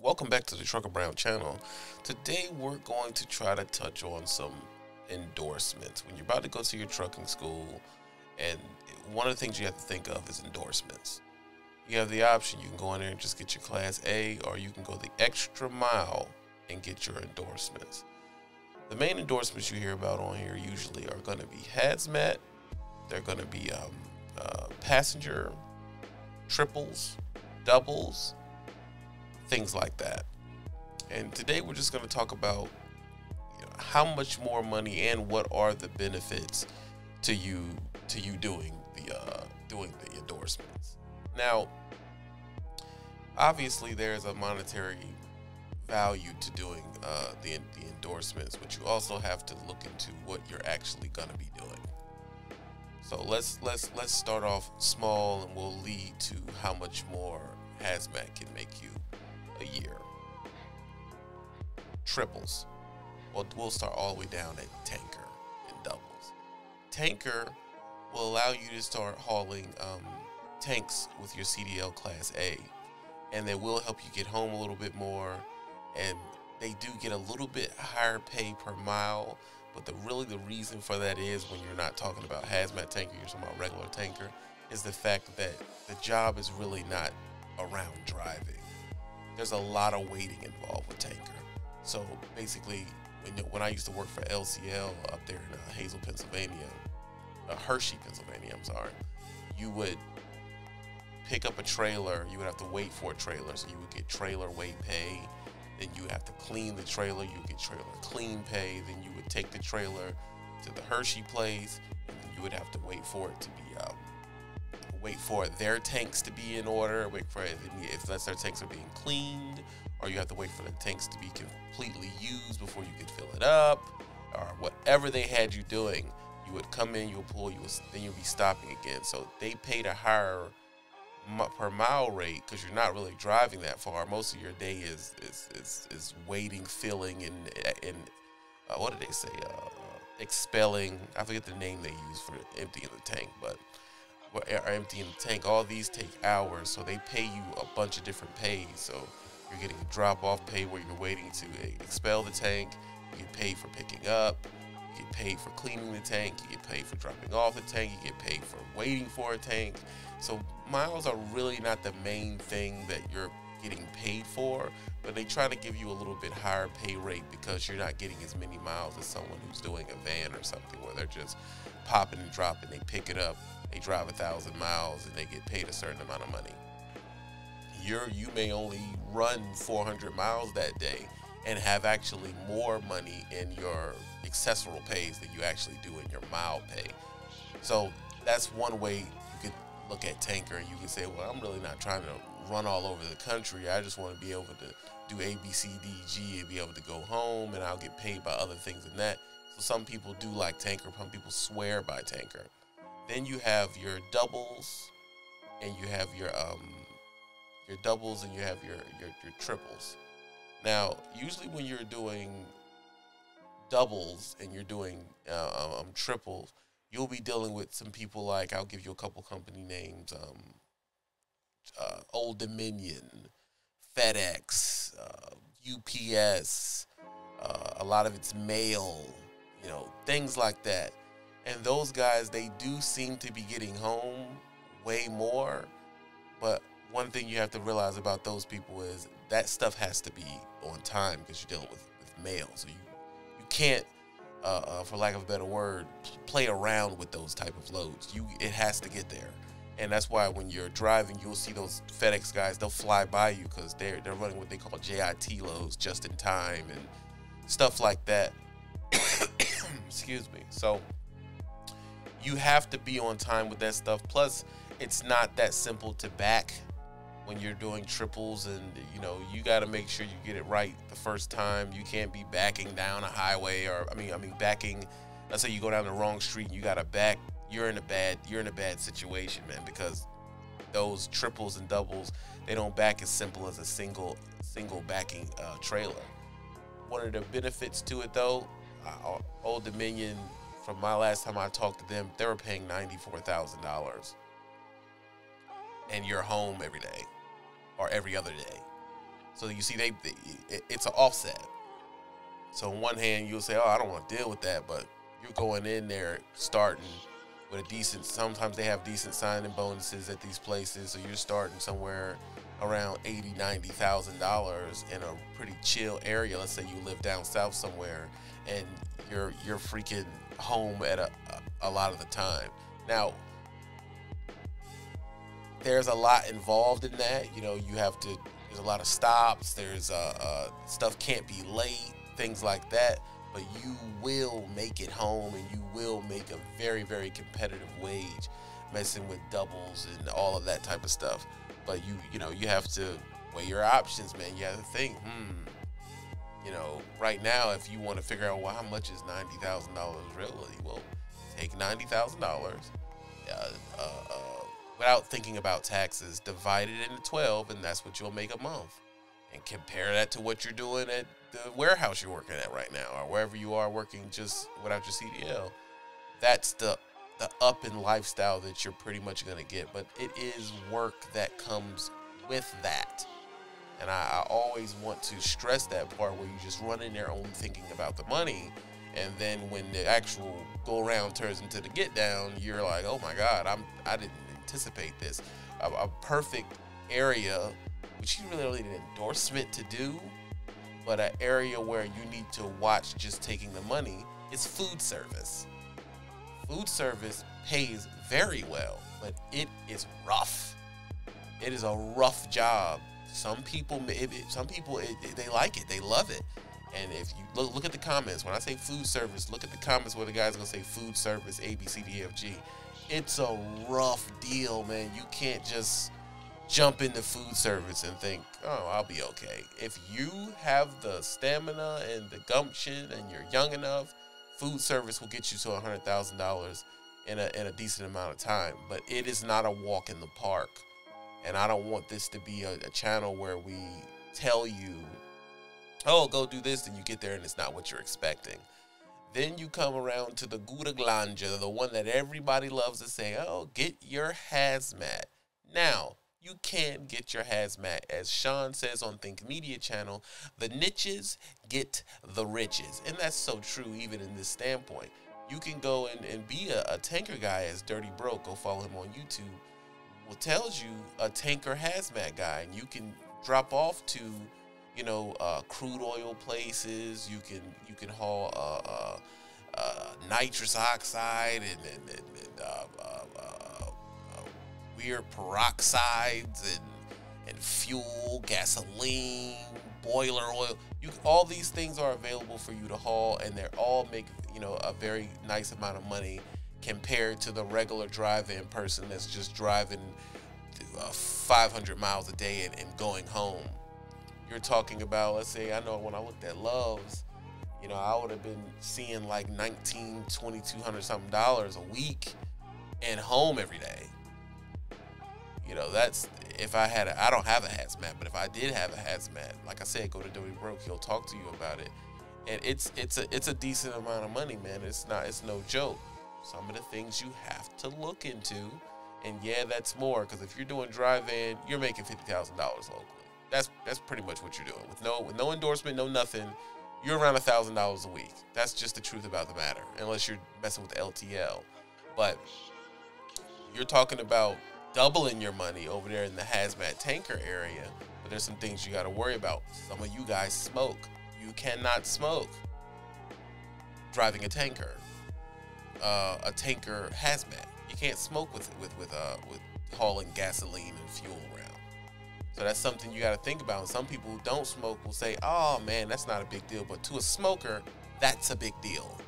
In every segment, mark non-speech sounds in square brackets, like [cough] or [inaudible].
welcome back to the Trucker Brown channel. Today we're going to try to touch on some endorsements. When you're about to go to your trucking school, and one of the things you have to think of is endorsements. You have the option, you can go in there and just get your Class A, or you can go the extra mile and get your endorsements. The main endorsements you hear about on here usually are going to be hazmat, they're going to be um, uh, passenger, triples, doubles, things like that. And today we're just going to talk about you know, how much more money and what are the benefits to you to you doing the uh, doing the endorsements. Now, obviously, there's a monetary value to doing uh, the the endorsements, but you also have to look into what you're actually going to be doing. So let's let's let's start off small, and we'll lead to how much more hazmat can make you a year. Triples. Well, we'll start all the way down at tanker and doubles. Tanker will allow you to start hauling um, tanks with your CDL Class A, and they will help you get home a little bit more. And they do get a little bit higher pay per mile, but the really the reason for that is when you're not talking about hazmat tanker, you're talking about regular tanker, is the fact that the job is really not around driving. There's a lot of waiting involved with tanker. So basically, when, when I used to work for LCL up there in uh, Hazel, Pennsylvania, uh, Hershey, Pennsylvania, I'm sorry, you would pick up a trailer. You would have to wait for a trailer, so you would get trailer wait pay. Then you have to clean the trailer. You get trailer clean pay. Then you would take the trailer to the Hershey place, and then you would have to wait for it to be um, wait for their tanks to be in order. Wait for if unless their tanks are being cleaned, or you have to wait for the tanks to be completely used before you could fill it up, or whatever they had you doing. You would come in, you'll pull, you would, then you'll be stopping again. So they paid a higher per mile rate because you're not really driving that far. Most of your day is is is, is waiting, filling, and and uh, what did they say? Uh, expelling. I forget the name they use for emptying the tank, but are emptying the tank. All these take hours, so they pay you a bunch of different pays. So you're getting a drop off pay where you're waiting to expel the tank. You get paid for picking up. You get paid for cleaning the tank. You get paid for dropping off the tank. You get paid for waiting for a tank. So miles are really not the main thing that you're getting paid for, but they try to give you a little bit higher pay rate because you're not getting as many miles as someone who's doing a van or something where they're just popping and dropping. They pick it up, they drive a thousand miles, and they get paid a certain amount of money. You're you may only run 400 miles that day and have actually more money in your accessory pays than you actually do in your mile pay. So that's one way you could look at tanker and you can say, well, I'm really not trying to run all over the country. I just want to be able to do A, B, C, D, G, and be able to go home, and I'll get paid by other things than that. So some people do like tanker. Some people swear by tanker. Then you have your doubles, and you have your um your doubles, and you have your your, your triples. Now, usually when you're doing doubles and you're doing uh, um, triples, you'll be dealing with some people like I'll give you a couple company names: um, uh, Old Dominion, FedEx, uh, UPS. Uh, a lot of it's mail, you know, things like that. And those guys, they do seem to be getting home way more. But one thing you have to realize about those people is that stuff has to be on time because you're dealing with, with mail. So you you can't uh, uh, for lack of a better word, play around with those type of loads. You it has to get there, and that's why when you're driving, you'll see those FedEx guys. They'll fly by you because they're they're running what they call JIT loads, just in time, and stuff like that. [coughs] Excuse me. So you have to be on time with that stuff. Plus, it's not that simple to back when you're doing triples and you know you got to make sure you get it right the first time you can't be backing down a highway or i mean i mean backing let's say you go down the wrong street and you got to back you're in a bad you're in a bad situation man because those triples and doubles they don't back as simple as a single single backing uh, trailer one of the benefits to it though uh, old dominion from my last time i talked to them they were paying $94000 and you're home every day or every other day. So you see, they, they it's an offset. So on one hand, you'll say, "Oh, I don't want to deal with that," but you're going in there starting with a decent. Sometimes they have decent signing bonuses at these places, so you're starting somewhere around eighty, ninety thousand dollars in a pretty chill area. Let's say you live down south somewhere, and you're you're freaking home at a, a, lot of the time. Now, there's a lot involved in that. You know, you have to. There's a lot of stops. There's uh, uh, stuff can't be late, things like that. But you will make it home, and you will make a very, very competitive wage, messing with doubles and all of that type of stuff. But you, you know, you have to weigh your options, man. You have to think, hmm. You know, right now, if you want to figure out well, how much is ninety thousand dollars really, well, take ninety thousand uh, dollars uh, uh, without thinking about taxes, divide it into 12, and that's what you'll make a month. And compare that to what you're doing at the warehouse you're working at right now, or wherever you are working just without your CDL. That's the the up in lifestyle that you're pretty much going to get, but it is work that comes with that. And I, I, always want to stress that part where you just run in there only thinking about the money. And then when the actual go around turns into the get down, you're like, oh my God, I'm I didn't anticipate this. A, a perfect area, which you really need an endorsement to do, but an area where you need to watch just taking the money is food service. Food service pays very well, but it is rough. It is a rough job. Some people, some people, it, they like it, they love it. And if you look, look at the comments, when I say food service, look at the comments where the guys are gonna say food service A B C D F G it's a rough deal, man. You can't just jump into food service and think, oh, I'll be okay. If you have the stamina and the gumption and you're young enough, food service will get you to $100,000 in a, in a decent amount of time. But it is not a walk in the park. And I don't want this to be a, a channel where we tell you, oh, go do this, and you get there and it's not what you're expecting. Then you come around to the Gouda Glanja, the one that everybody loves to say, oh, get your hazmat. Now, you can get your hazmat. As Sean says on Think Media Channel, the niches get the riches. And that's so true even in this standpoint. You can go and, and be a, a tanker guy as Dirty Broke. Go follow him on YouTube. Well, tells you a tanker hazmat guy, and you can drop off to you know, uh, crude oil places. You can you can haul uh, uh, uh nitrous oxide and, and, and, and uh, uh, weird peroxides and and fuel, gasoline, boiler oil. You all these things are available for you to haul, and they're all make you know a very nice amount of money compared to the regular drive-in person that's just driving uh, 500 miles a day and, and going home you're talking about, let's say, I know when I looked at Loves, you know, I would have been seeing like 19, 2200 something dollars a week and home every day. You know, that's if I had a, I don't have a hazmat, but if I did have a hazmat, like I said, go to Dirty Broke, he'll talk to you about it. And it's it's a it's a decent amount of money, man. It's not it's no joke. Some of the things you have to look into, and yeah, that's more because if you're doing drive-in, you're making fifty thousand dollars locally. That's that's pretty much what you're doing with no with no endorsement, no nothing. You're around thousand dollars a week. That's just the truth about the matter, unless you're messing with LTL. But you're talking about doubling your money over there in the hazmat tanker area. But there's some things you got to worry about. Some of you guys smoke. You cannot smoke driving a tanker, uh, a tanker hazmat. You can't smoke with with with uh, with hauling gasoline and fuel around. So that's something you got to think about. And some people who don't smoke will say, "Oh man, that's not a big deal," but to a smoker, that's a big deal.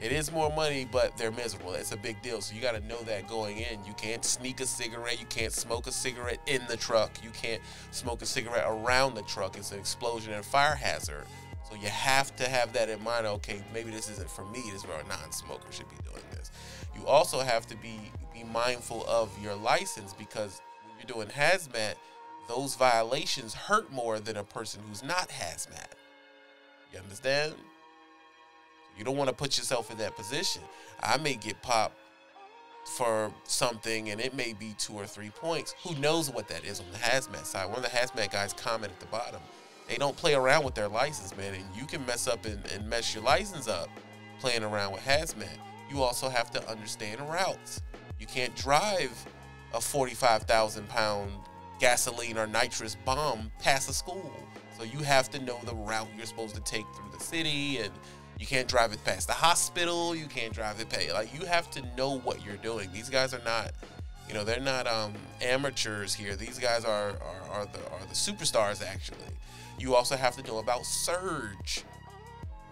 It is more money, but they're miserable. It's a big deal. So you got to know that going in. You can't sneak a cigarette. You can't smoke a cigarette in the truck. You can't smoke a cigarette around the truck. It's an explosion and fire hazard. So you have to have that in mind. Okay, maybe this isn't for me. This is where a non-smoker should be doing this. You also have to be be mindful of your license because when you're doing hazmat, those violations hurt more than a person who's not hazmat. You understand? You don't want to put yourself in that position. I may get popped for something and it may be two or three points. Who knows what that is on the hazmat side? One of the hazmat guys comment at the bottom. They don't play around with their license, man, and you can mess up and, and mess your license up playing around with hazmat. You also have to understand routes. You can't drive a 45,000 pound gasoline or nitrous bomb past a school. So you have to know the route you're supposed to take through the city and you can't drive it past the hospital. You can't drive it past like you have to know what you're doing. These guys are not, you know, they're not um, amateurs here. These guys are, are are the are the superstars actually. You also have to know about surge.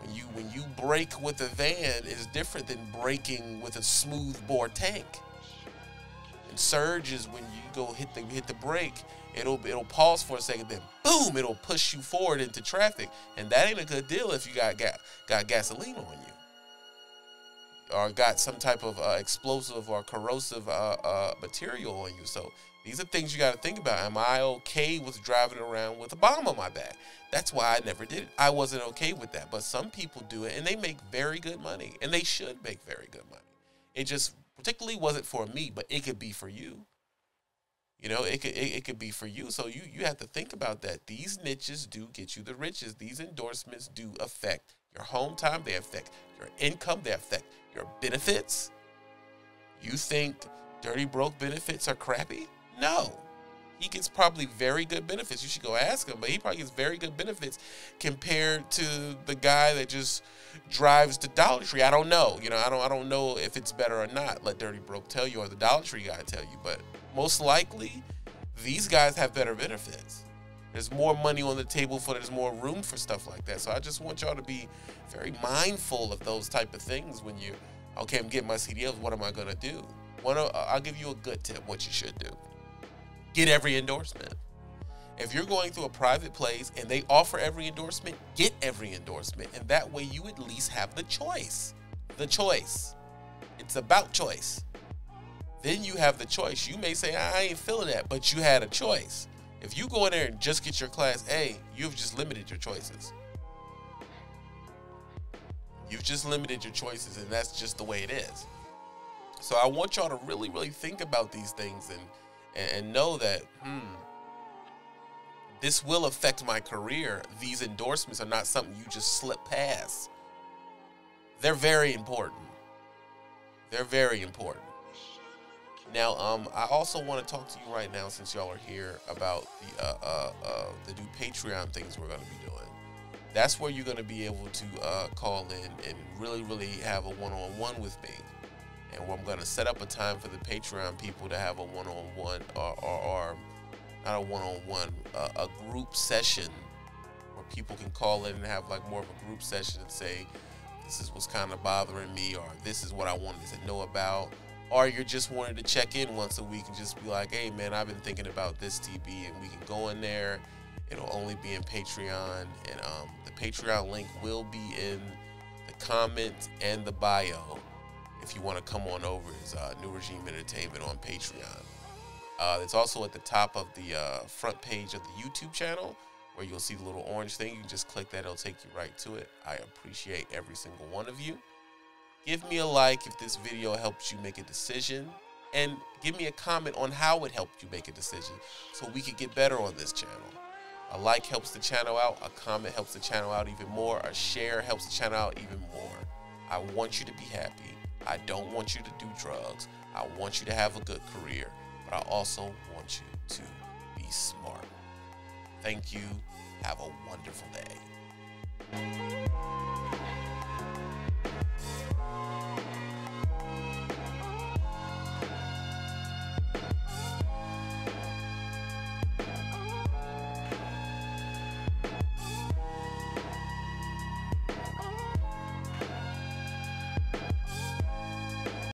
When you when you brake with a van is different than braking with a smooth bore tank. And surge is when you go hit the hit the brake, it'll it'll pause for a second, then boom, it'll push you forward into traffic, and that ain't a good deal if you got got, got gasoline on you, or got some type of uh, explosive or corrosive uh, uh, material on you. So these are things you got to think about. Am I okay with driving around with a bomb on my back? That's why I never did it. I wasn't okay with that, but some people do it, and they make very good money, and they should make very good money. It just particularly wasn't for me, but it could be for you. You know, it could it, it, could be for you. So you you have to think about that. These niches do get you the riches. These endorsements do affect your home time. They affect your income. They affect your benefits. You think dirty broke benefits are crappy? No. He gets probably very good benefits. You should go ask him, but he probably gets very good benefits compared to the guy that just drives to Dollar Tree. I don't know. You know, I don't I don't know if it's better or not. Let Dirty Broke tell you or the Dollar Tree guy tell you, but most likely these guys have better benefits. There's more money on the table for there's more room for stuff like that. So I just want y'all to be very mindful of those type of things when you okay, I'm getting my CDLs, what am I gonna do? One I'll give you a good tip what you should do. Get every endorsement. If you're going through a private place and they offer every endorsement, get every endorsement. And that way you at least have the choice. The choice. It's about choice. Then you have the choice. You may say, I ain't feeling that, but you had a choice. If you go in there and just get your class A, you've just limited your choices. You've just limited your choices, and that's just the way it is. So I want y'all to really, really think about these things and and know that, hmm, this will affect my career. These endorsements are not something you just slip past. They're very important. They're very important. Now, um, I also want to talk to you right now, since y'all are here, about the uh, uh, uh, the new Patreon things we're going to be doing. That's where you're going to be able to uh, call in and really, really have a one-on-one with me, and I'm going to set up a time for the Patreon people to have a one-on-one or, or, or not a one-on-one, a group session where people can call in and have like more of a group session and say, this is what's kind of bothering me, or this is what I wanted to know about, or you're just wanting to check in once a week and just be like, hey man, I've been thinking about this TB, and we can go in there. It'll only be in Patreon, and um, the Patreon link will be in the comment and the bio if you want to come on over. Is uh, New Regime Entertainment on Patreon. Uh, it's also at the top of the uh, front page of the YouTube channel where you'll see the little orange thing. You can just click that, it'll take you right to it. I appreciate every single one of you. Give me a like if this video helps you make a decision. And give me a comment on how it helped you make a decision so we can get better on this channel. A like helps the channel out, a comment helps the channel out even more, a share helps the channel out even more. I want you to be happy. I don't want you to do drugs. I want you to have a good career but I also want you to be smart. Thank you. Have a wonderful day.